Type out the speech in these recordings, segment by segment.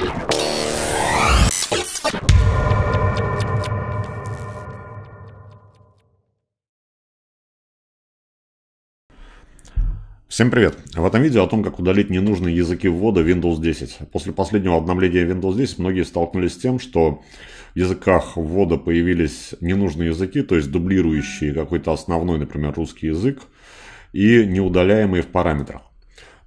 Всем привет! В этом видео о том, как удалить ненужные языки ввода Windows 10. После последнего обновления Windows 10 многие столкнулись с тем, что в языках ввода появились ненужные языки, то есть дублирующие какой-то основной, например, русский язык, и неудаляемые в параметрах.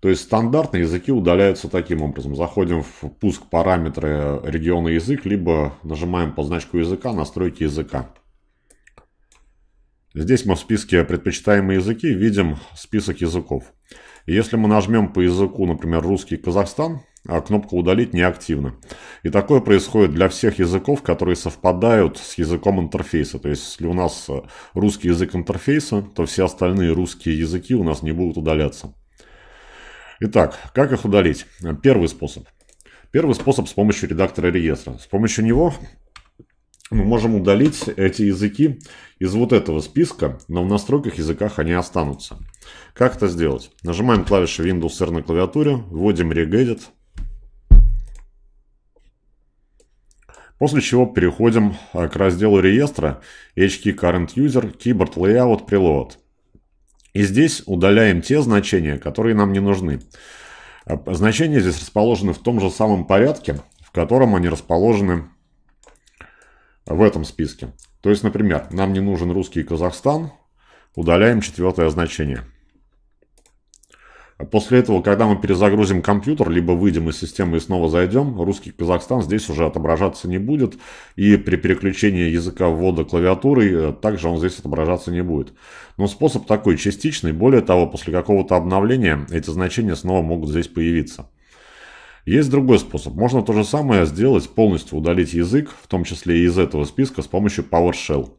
То есть стандартные языки удаляются таким образом. Заходим в пуск параметры региона язык, либо нажимаем по значку языка настройки языка. Здесь мы в списке предпочитаемые языки видим список языков. Если мы нажмем по языку, например, русский Казахстан, а кнопка «Удалить» не активна. И такое происходит для всех языков, которые совпадают с языком интерфейса. То есть, если у нас русский язык интерфейса, то все остальные русские языки у нас не будут удаляться. Итак, как их удалить? Первый способ. Первый способ с помощью редактора реестра. С помощью него мы можем удалить эти языки из вот этого списка, но в настройках языках они останутся. Как это сделать? Нажимаем клавишу Windows R на клавиатуре, вводим regedit, после чего переходим а, к разделу реестра HKey Current User, Keyboard Layout Preload. И здесь удаляем те значения, которые нам не нужны. А, значения здесь расположены в том же самом порядке, в котором они расположены в этом списке. То есть, например, нам не нужен русский Казахстан, удаляем четвертое значение. После этого, когда мы перезагрузим компьютер, либо выйдем из системы и снова зайдем, русский Казахстан здесь уже отображаться не будет. И при переключении языка ввода клавиатуры э, также он здесь отображаться не будет. Но способ такой частичный. Более того, после какого-то обновления эти значения снова могут здесь появиться. Есть другой способ. Можно то же самое сделать, полностью удалить язык, в том числе и из этого списка, с помощью PowerShell.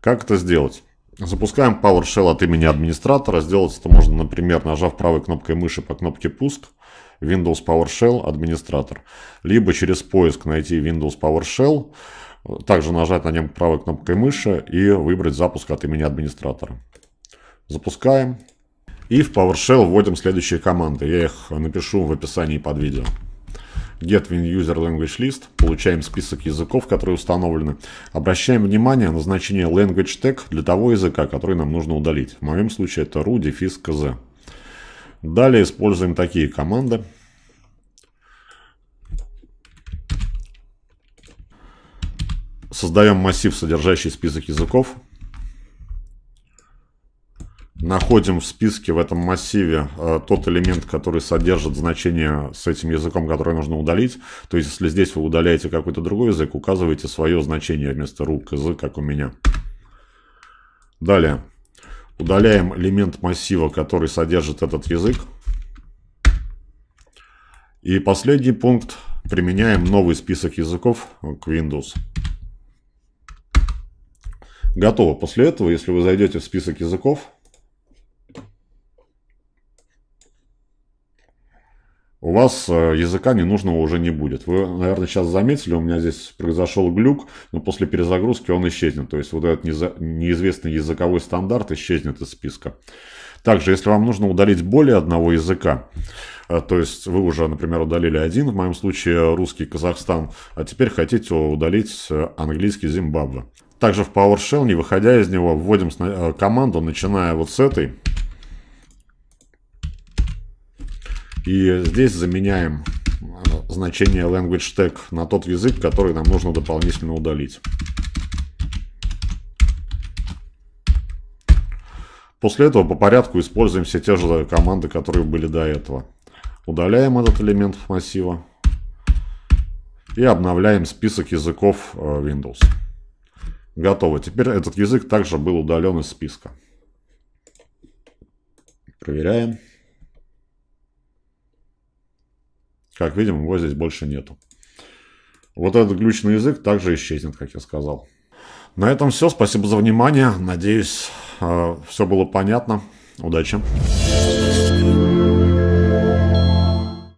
Как это сделать? Запускаем PowerShell от имени администратора. Сделать это можно, например, нажав правой кнопкой мыши по кнопке «Пуск», Windows PowerShell администратор. Либо через поиск найти Windows PowerShell, также нажать на нем правой кнопкой мыши и выбрать запуск от имени администратора. Запускаем. И в PowerShell вводим следующие команды. Я их напишу в описании под видео. Get User Language List. Получаем список языков, которые установлены. Обращаем внимание на значение Language Tag для того языка, который нам нужно удалить. В моем случае это ru дефис kz. Далее используем такие команды. Создаем массив, содержащий список языков находим в списке в этом массиве э, тот элемент, который содержит значение с этим языком, который нужно удалить. То есть, если здесь вы удаляете какой-то другой язык, указываете свое значение вместо рук язык, как у меня. Далее. Удаляем элемент массива, который содержит этот язык. И последний пункт. Применяем новый список языков к Windows. Готово. После этого, если вы зайдете в список языков, у вас э, языка ненужного уже не будет. Вы, наверное, сейчас заметили, у меня здесь произошел глюк, но после перезагрузки он исчезнет. То есть вот этот неизвестный языковой стандарт исчезнет из списка. Также, если вам нужно удалить более одного языка, э, то есть вы уже, например, удалили один, в моем случае русский Казахстан, а теперь хотите удалить э, английский Зимбабве. Также в PowerShell, не выходя из него, вводим команду, начиная вот с этой, И здесь заменяем э, значение language tag на тот язык, который нам нужно дополнительно удалить. После этого по порядку используем все те же команды, которые были до этого. Удаляем этот элемент массива и обновляем список языков э, Windows. Готово. Теперь этот язык также был удален из списка. Проверяем. Как видим, его здесь больше нету. Вот этот глючный язык также исчезнет, как я сказал. На этом все. Спасибо за внимание. Надеюсь, э, все было понятно. Удачи.